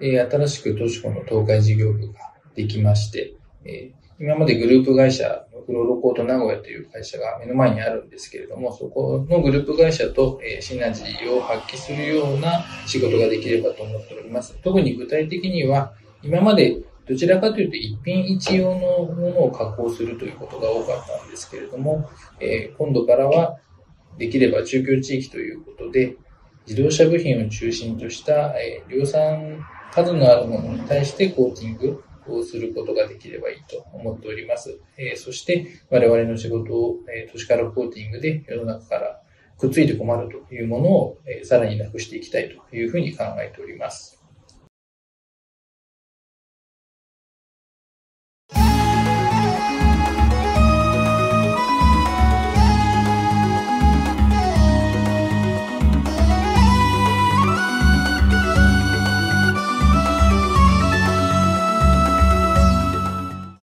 え新しく都市コの東海事業部ができまして、え今までグループ会社のフロロコート名古屋という会社が目の前にあるんですけれども、そこのグループ会社と、えシナジーを発揮するような仕事ができればと思っております。特に具体的には、今までどちらかというと一品一用のものを加工するということが多かったんですけれども、え今度からはできれば中京地域ということで、自動車部品を中心とした、え量産数のあるものに対してコーティングをすることができればいいと思っております。えそして我々の仕事を、え都市からコーティングで世の中からくっついて困るというものを、えさらになくしていきたいというふうに考えております。